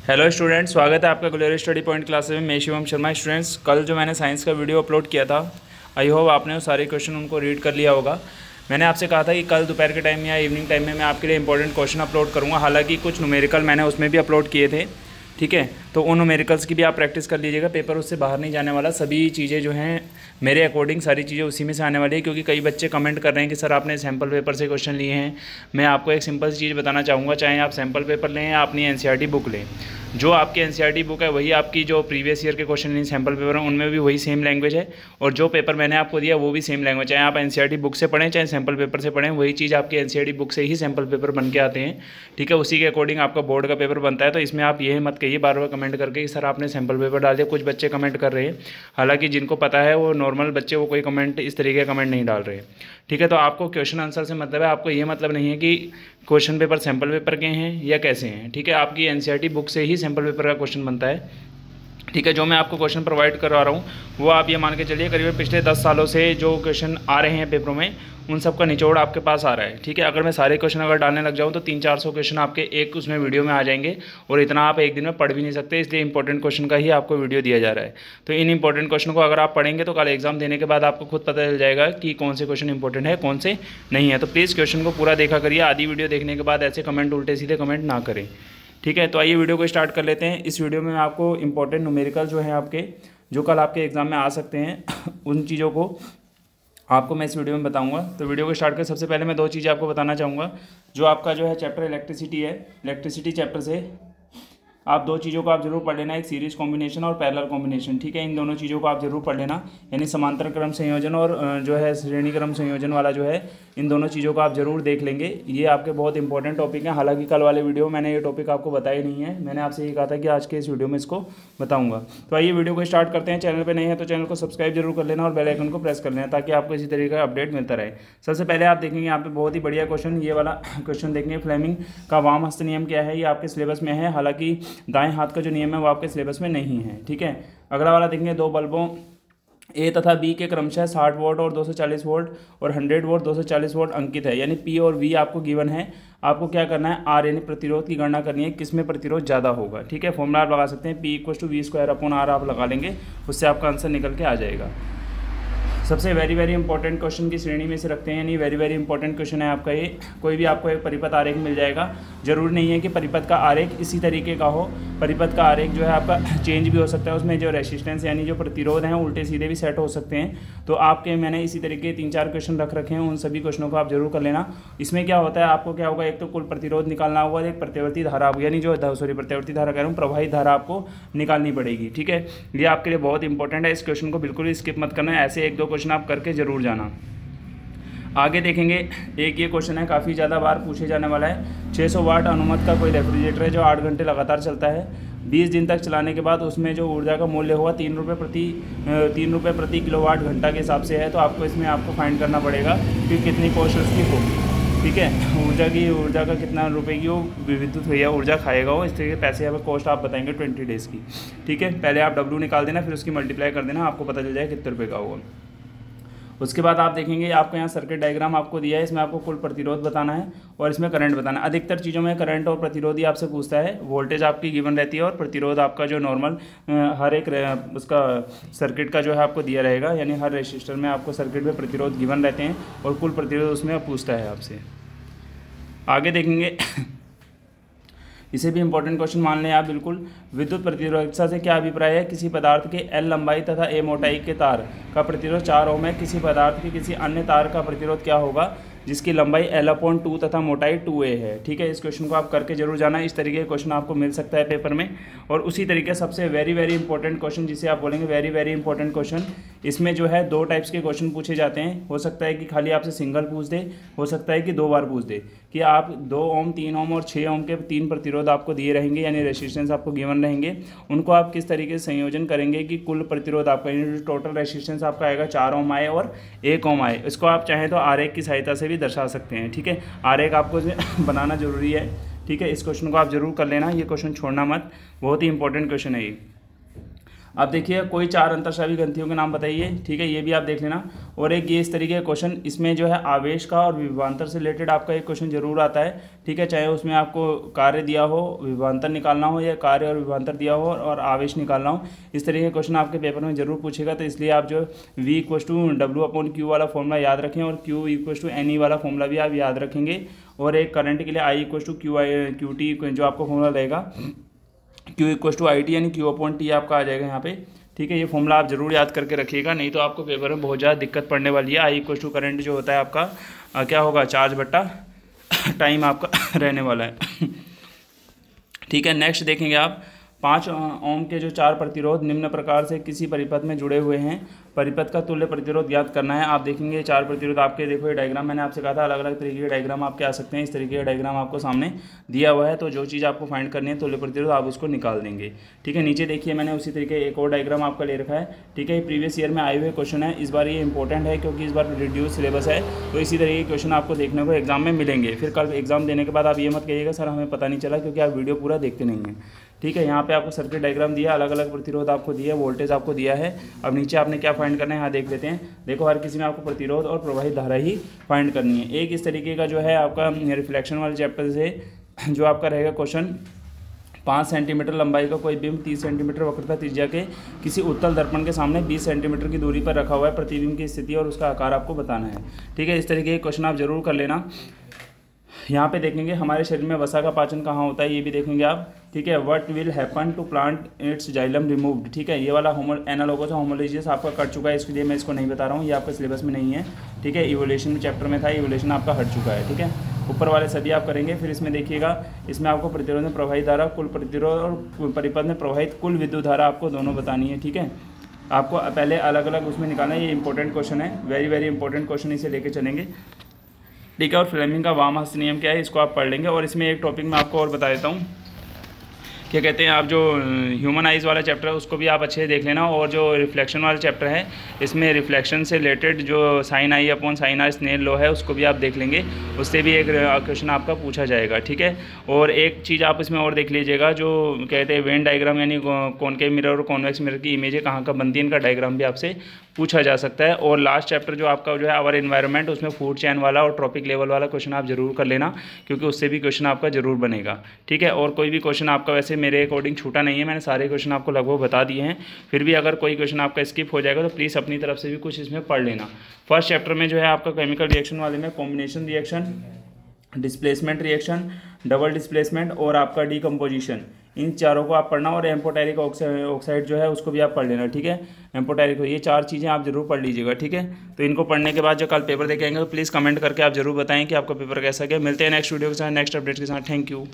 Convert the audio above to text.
Hello students स्वागत है आपका ग्लोरी स्टडी पॉइंट क्लासेस में। मैं शिवम शर्मा। स्टूडेंट्स कल जो मैंने साइंस का वीडियो अपलोड किया था आई होप आपने वो सारे क्वेश्चन उनको रीड कर लिया होगा। मैंने आपसे कहा था कि कल दोपहर के टाइम या इवनिंग टाइम में मैं आपके लिए इंपॉर्टेंट क्वेश्चन अपलोड करूँगा। हालाँकि कुछ न्यूमेरिकल मैंने उसमें भी अपलोड किए थे, ठीक है? तो उन न्यूमेरिकल्स की भी आप प्रैक्टिस कर लीजिएगा। पेपर उससे बाहर नहीं जाने वाला। सभी चीज़ें जो हैं, मेरे अकॉर्डिंग सारी चीज़ें उसी में से आने वाली है, क्योंकि कई बच्चे कमेंट कर रहे हैं कि, सर, आपने सैंपल पेपर से क्वेश्चन लिए हैं। मैं आपको एक सिंपल चीज़ बताना चाहूँगा। चाहे आप सैंपल पेपर लें या अपनी एन बुक लें। जो आपकी एन बुक है, वही आपकी जो प्रीवियस ईयर के क्वेश्चन इन सैंपल पेपर हैं, उनमें भी वही सेम लैंग्वेज है। और जो पेपर मैंने आपको दिया, वो भी सेम लैंग्वेज चाहे आप एन बुक से पढ़ें, चाहे सैंपल पेपर से पढ़ें, वही चीज़ आपकी एन बुक से ही सैंपल पेपर बन के आते हैं। ठीक है, उसी के अकॉर्डिंग आपका बोर्ड का पेपर बनता है। तो इसमें आप ये मत कहिए, बार बार कमेंट करके कि, सर, आपने सैंपल पेपर डाल दिया। कुछ बच्चे कमेंट कर रहे हैं। हालाँकि जिनको पता है, वो नॉर्मल बच्चे, वो कोई कमेंट इस तरीके का कमेंट नहीं डाल रहे। ठीक है तो आपको क्वेश्चन आंसर से मतलब है, आपको ये मतलब नहीं है कि क्वेश्चन पेपर सैंपल पेपर के हैं या कैसे हैं। ठीक है, आपकी एन बुक से ही सैंपल पेपर का क्वेश्चन बनता है। ठीक है, जो मैं आपको क्वेश्चन प्रोवाइड करवा रहा हूँ, वो आप ये मान के चलिए करीब पिछले दस सालों से जो क्वेश्चन आ रहे हैं पेपरों में, उन सब का निचोड़ आपके पास आ रहा है। ठीक है, अगर मैं सारे क्वेश्चन अगर डालने लग जाऊँ तो तीन चार सौ क्वेश्चन आपके एक उसमें वीडियो में आ जाएँगे, और इतना आप एक दिन में पढ़ भी नहीं सकते, इसलिए इंपॉर्टेंट क्वेश्चन का ही आपको वीडियो दिया जा रहा है। तो इन इंपॉर्टेंट क्वेश्चन को अगर आप पढ़ेंगे तो कल एग्ज़ाम देने के बाद आपको खुद पता चल जाएगा कि कौन से क्वेश्चन इंपॉर्टेंट है, कौन से नहीं है। तो प्लीज़ क्वेश्चन को पूरा देखा करिए, आधी वीडियो देखने के बाद ऐसे कमेंट उल्टे सीधे कमेंट ना करें। ठीक है तो आइए वीडियो को स्टार्ट कर लेते हैं। इस वीडियो में मैं आपको इंपॉर्टेंट न्यूमेरिकल जो है आपके, जो कल आपके एग्ज़ाम में आ सकते हैं, उन चीज़ों को आपको मैं इस वीडियो में बताऊँगा। तो वीडियो को स्टार्ट कर, सबसे पहले मैं दो चीज़ें आपको बताना चाहूँगा। जो आपका जो है चैप्टर इलेक्ट्रिसिटी है इलेक्ट्रिसिटी चैप्टर से आप दो चीज़ों को आप ज़रूर पढ़ लेना, एक सीरीज़ कॉम्बिनेशन और पैरल कॉम्बिनेशन ठीक है? इन दोनों चीज़ों को आप ज़रूर पढ़ लेना, यानी समांतर क्रम संयोजन और जो है श्रेणी क्रम संयोजन वाला जो है, इन दोनों चीज़ों को आप ज़रूर देख लेंगे। ये आपके बहुत इंपॉर्टेंट टॉपिक हैं, हालाँकि कल वाले वीडियो में मैंने ये टॉपिक आपको बताया नहीं है। मैंने आपसे ये कहा था कि आज के इस वीडियो में इसको बताऊँगा। तो आइए वीडियो को स्टार्ट करते हैं। चैनल पर नहीं है तो चैनल को सब्सक्राइब ज़रूर कर लेना और बेलाइकन को प्रेस कर लेना, ताकि आपको इसी तरीके का अपडेट मिलता रहे। सबसे पहले आप देखेंगे, यहाँ पर बहुत ही बढ़िया क्वेश्चन ये वाला क्वेश्चन देखेंगे। फ्लेमिंग का वाम हस्त नियम क्या है? ये आपके सिलेबस में है। हालाँकि दाएँ हाथ का जो नियम है वो आपके सिलेबस में नहीं है, ठीक है? अगला वाला देखेंगे, दो बल्बों ए तथा बी के क्रमशः साठ वोल्ट और 240 वोल्ट और 100 वोल्ट 240 वोल्ट अंकित है, यानी पी और वी आपको गिवन है। आपको क्या करना है? आर यानी प्रतिरोध की गणना करनी है, किसमें प्रतिरोध ज़्यादा होगा, ठीक है? फॉर्मूला आप लगा सकते हैं P equal to V square upon R आप लगा लेंगे, उससे आपका आंसर निकल के आ जाएगा। सबसे वेरी वेरी इंपॉर्टेंट क्वेश्चन की श्रेणी में से रखते हैं, यानी वेरी वेरी इंपॉर्टेंट क्वेश्चन है आपका ये। कोई भी आपको एक परिपथ आरेख मिल जाएगा। ज़रूरी नहीं है कि परिपथ का आरेख इसी तरीके का हो। परिपथ का आरेख जो है आपका चेंज भी हो सकता है, उसमें जो रेसिस्टेंस यानी जो प्रतिरोध हैं उल्टे सीधे भी सेट हो सकते हैं। तो आपके मैंने इसी तरीके तीन चार क्वेश्चन रख रखे हैं, उन सभी क्वेश्चनों को आप ज़रूर कर लेना। इसमें क्या होता है, आपको क्या होगा, एक तो कुल प्रतिरोध निकालना होगा, एक प्रत्यवर्ती धारा यानी जो सॉरी प्रत्यवर्ती धारा कह रहा हूँ, प्रवाहित धारा आपको निकालनी पड़ेगी, ठीक है? ये आपके लिए बहुत इंपॉर्टेंट है, इस क्वेश्चन को बिल्कुल स्किप मत करना। ऐसे एक दो क्वेश्चन आप करके ज़रूर जाना। आगे देखेंगे, एक ये क्वेश्चन है, काफ़ी ज़्यादा बार पूछे जाने वाला है। 600 वाट अनुमत का कोई रेफ्रिजरेटर है जो आठ घंटे लगातार चलता है। 20 दिन तक चलाने के बाद उसमें जो ऊर्जा का मूल्य होगा, तीन रुपये प्रति तीन रुपये प्रति किलोवाट घंटा के हिसाब से है तो आपको इसमें आपको फाइंड करना पड़ेगा कि कितनी कॉस्ट उसकी होगी ठीक है? ऊर्जा की, ऊर्जा का कितना रुपए की वो विद्युत भैया ऊर्जा खाएगा वो इस तरीके पैसे यहाँ कॉस्ट आप बताएँगे ट्वेंटी डेज़ की। ठीक है? पहले आप डब्लू निकाल देना, फिर उसकी मल्टीप्लाई कर देना, आपको पता चल जाएगा कितने रुपये का होगा उसके बाद आप देखेंगे आपको यहाँ सर्किट डायग्राम आपको दिया है, इसमें आपको कुल प्रतिरोध बताना है और इसमें करंट बताना है। अधिकतर चीज़ों में करंट और प्रतिरोध ही आपसे पूछता है वोल्टेज आपकी गिवन रहती है और प्रतिरोध आपका जो नॉर्मल हर एक उसका सर्किट का जो है आपको दिया रहेगा, यानी हर रजिस्टर में आपको सर्किट में प्रतिरोध गिवन रहते हैं और कुल प्रतिरोध उसमें पूछता है आपसे। आगे देखेंगे इसे भी इंपॉर्टेंट क्वेश्चन मान लें आप, बिल्कुल। विद्युत प्रतिरोधकता से क्या अभिप्राय है? किसी पदार्थ के एल लंबाई तथा ए मोटाई के तार का प्रतिरोध चार ओम है। किसी पदार्थ के किसी अन्य तार का प्रतिरोध क्या होगा? जिसकी लंबाई एल अपॉन टू तथा मोटाई टू ए है। ठीक है, इस क्वेश्चन को आप करके ज़रूर जाना। इस तरीके का क्वेश्चन आपको मिल सकता है पेपर में। और उसी तरीके सबसे वेरी वेरी इंपॉर्टेंट क्वेश्चन जिसे आप बोलेंगे वेरी वेरी इंपॉर्टेंट क्वेश्चन इसमें जो है दो टाइप्स के क्वेश्चन पूछे जाते हैं। हो सकता है कि खाली आपसे सिंगल पूछ दे, हो सकता है कि दो बार पूछ दे। कि आप दो ओम, तीन ओम और छः ओम के तीन प्रतिरोध आपको दिए रहेंगे, यानी रेसिस्टेंस आपको गिवन रहेंगे। उनको आप किस तरीके से संयोजन करेंगे कि कुल प्रतिरोध आपका, यानी टोटल रेसिस्टेंस आपका आएगा, चार ओम आए और एक ओम आए। इसको आप चाहें तो आरेख की सहायता से भी दर्शा सकते हैं, ठीक है? आरेख आपको बनाना ज़रूरी है, ठीक है? इस क्वेश्चन को आप ज़रूर कर लेना, ये क्वेश्चन छोड़ना मत। बहुत ही इंपॉर्टेंट क्वेश्चन है ये। अब देखिए, कोई चार अंतरशावी ग्रंथियों के नाम बताइए। ठीक है, ये भी आप देख लेना। और एक ये इस तरीके का क्वेश्चन इसमें जो है आवेश का और विभांतर से रिलेटेड आपका एक क्वेश्चन ज़रूर आता है। ठीक है, चाहे उसमें आपको कार्य दिया हो विभांतर निकालना हो या कार्य और विभांतर दिया हो और आवेश निकालना हो, इस तरीके के क्वेश्चन आपके पेपर में ज़रूर पूछेगा। तो इसलिए आप जो V equals to W upon Q वाला फॉर्मूला याद रखें और Q equals to N E वाला फॉर्मूला भी आप याद रखेंगे। और एक करंट के लिए I equals to Q I Q T जो आपको फॉर्मूला रहेगा Q equal to I T यानी क्यू अपॉन टी आपका आ जाएगा यहाँ पे। ठीक है ये फॉर्मूला आप ज़रूर याद करके रखिएगा नहीं तो आपको पेपर में बहुत ज़्यादा दिक्कत पड़ने वाली है। आई इक्व टू करेंट जो होता है आपका आ, क्या होगा? चार्ज बट्टा टाइम आपका रहने वाला है। ठीक है नेक्स्ट देखेंगे आप। पाँच ओम के जो चार प्रतिरोध निम्न प्रकार से किसी परिपथ में जुड़े हुए हैं। परिपथ का तुल्य प्रतिरोध ज्ञात करना है। आप देखेंगे चार प्रतिरोध आपके, देखो ये डायग्राम मैंने आपसे कहा था अलग अलग तरीके के डायग्राम आपके आ सकते हैं। इस तरीके का डायग्राम आपको सामने दिया हुआ है। तो जो चीज़ आपको फाइंड करनी है, तुल्य प्रतिरोध, आप उसको निकाल देंगे। ठीक है, नीचे देखिए मैंने उसी तरीके एक और डायग्राम आपका ले रखा है। ठीक है, ये प्रीवियस ईयर में आए हुए क्वेश्चन है। इस बार ये इंपॉर्टेंट है क्योंकि इस बार रिड्यूस सिलेबस है। तो इसी तरीके के क्वेश्चन आपको देखने को एग्ज़ाम में मिलेंगे। फिर कल एग्ज़ाम देने के बाद आप ये मत कहिएगा, सर, हमें पता नहीं चला क्योंकि आप वीडियो पूरा देखते नहीं हैं। ठीक है, यहाँ पे आपको सर्किट डायग्राम दिया अलग अलग प्रतिरोध आपको दिया वोल्टेज आपको दिया है। अब नीचे आपने क्या फाइंड करना है, यहाँ देख लेते हैं। देखो, हर किसी में आपको प्रतिरोध और प्रवाहित धारा ही फाइंड करनी है। एक इस तरीके का जो है आपका रिफ्लेक्शन वाले चैप्टर से जो आपका रहेगा क्वेश्चन पाँच सेंटीमीटर लंबाई का कोई बिंब तीस सेंटीमीटर वक्रता त्रिज्या के किसी उत्तल दर्पण के सामने बीस सेंटीमीटर की दूरी पर रखा हुआ है प्रतिबिंब की स्थिति और उसका आकार आपको बताना है। ठीक है, इस तरीके के क्वेश्चन आप ज़रूर कर लेना। यहाँ पे देखेंगे, हमारे शरीर में वसा का पाचन कहाँ होता है, ये भी देखेंगे आप। ठीक है what will happen to plant its xylem removed ठीक है, ये वाला होमो एनालोगस होमोलोजियस आपका कट चुका है, इसके लिए मैं इसको नहीं बता रहा हूँ, ये आपका सिलेबस में नहीं है। ठीक है इवोल्यूशन चैप्टर में था इवोल्यूशन आपका हट चुका है, ठीक है। ऊपर वाले सभी आप करेंगे, फिर इसमें देखिएगा, इसमें आपको प्रतिरोध में प्रवाहित धारा, कुल प्रतिरोध और परिपथ में प्रवाहित कुल विद्युत धारा आपको दोनों बतानी है, ठीक है। आपको पहले अलग अलग उसमें निकालना है, ये इंपॉर्टेंट क्वेश्चन है वेरी वेरी इंपॉर्टेंट क्वेश्चन इसे लेके चलेंगे। ठीक है, और फ्लेमिंग का वाम हस्त नियम क्या है, इसको आप पढ़ लेंगे, और इसमें एक टॉपिक मैं आपको और बता देता हूँ। क्या कहते हैं, आप जो ह्यूमन आइज़ वाला चैप्टर है, उसको भी आप अच्छे से देख लेना और जो रिफ्लेक्शन वाला चैप्टर है, इसमें रिफ्लेक्शन से रिलेटेड जो sine I upon sine I Snell law है, उसको भी आप देख लेंगे। उससे भी एक क्वेश्चन आपका पूछा जाएगा, ठीक है? और एक चीज़ आप इसमें और देख लीजिएगा, जो कहते हैं वेन डायग्राम यानी कौन के मिरर और कॉन्वेक्स मिरर की इमेज कहाँ का बनती है इनका डायग्राम भी आपसे पूछा जा सकता है। और लास्ट चैप्टर जो आपका जो है आवर इन्वायरमेंट उसमें फ़ूड चैन वाला और ट्रॉपिक लेवल वाला क्वेश्चन आप ज़रूर कर लेना, क्योंकि उससे भी क्वेश्चन आपका ज़रूर बनेगा, ठीक है? और कोई भी क्वेश्चन आपका वैसे मेरे अकॉर्डिंग छूटा नहीं है, मैंने सारे क्वेश्चन आपको लगभग बता दिए हैं। फिर भी अगर कोई क्वेश्चन आपका स्किप हो जाएगा तो प्लीज़ अपनी तरफ़ से भी कुछ इसमें पढ़ लेना। फ़र्स्ट चैप्टर में जो है आपका केमिकल रिएक्शन वाले में combination reaction displacement reaction double displacement और आपका डिकम्पोजिशन इन चारों को आप पढ़ना और एम्पोटेरिक ऑक्साइड जो है उसको भी आप पढ़ लेना, ठीक है? एम्पोटेरिक ये चार चीज़ें आप ज़रूर पढ़ लीजिएगा, ठीक है? तो इनको पढ़ने के बाद जो कल पेपर देखेंगे तो प्लीज़ कमेंट करके आप ज़रूर बताएँ कि आपका पेपर कैसा गया। मिलते हैं नेक्स्ट वीडियो के साथ नेक्स्ट अपडेट के साथ। Thank you